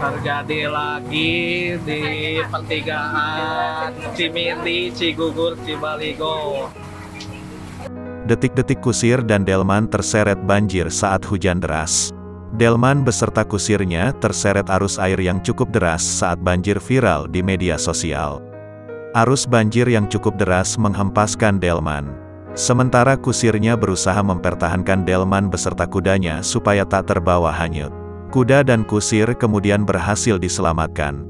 Terjadi lagi di pertigaan Cimindi, Cigugur, Cibaligo. Detik-detik kusir dan delman terseret banjir saat hujan deras. Delman beserta kusirnya terseret arus air yang cukup deras saat banjir viral di media sosial. Arus banjir yang cukup deras menghempaskan delman. Sementara kusirnya berusaha mempertahankan delman beserta kudanya supaya tak terbawa hanyut. Kuda dan kusir kemudian berhasil diselamatkan.